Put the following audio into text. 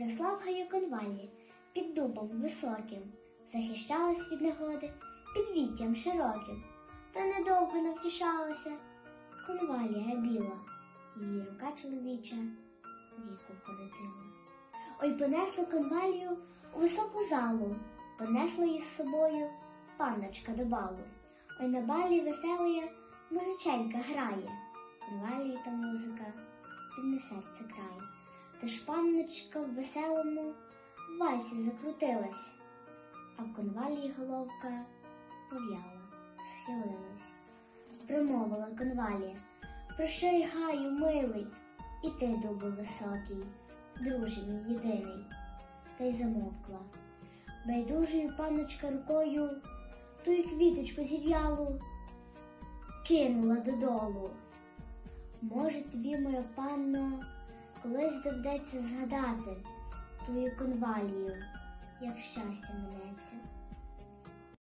Росла в гаю конвалі під дубом високим, захищалась від негоди під віттям широким, та недовго не втішалася. Конвалія біла, її рука чоловіча віку коротила. Ой, понесла конвалію у високу залу, понесла її з собою панночка до балу. Ой, на балі веселає музиченька грає, конвалії та музика підне серце крає. Тож панночка в веселому вальсі закрутилась, а в конвалії головка пов'яла, схилилась. Промовила конвалія, прощай гаю, милий, і ти, дубу високий, друже мій єдиний, та й замовкла. Байдужою панночка рукою тую квіточку зів'ялу кинула додолу. Може, тобі, моя панно, колись доведеться згадати твою конвалію, як щастя минеться.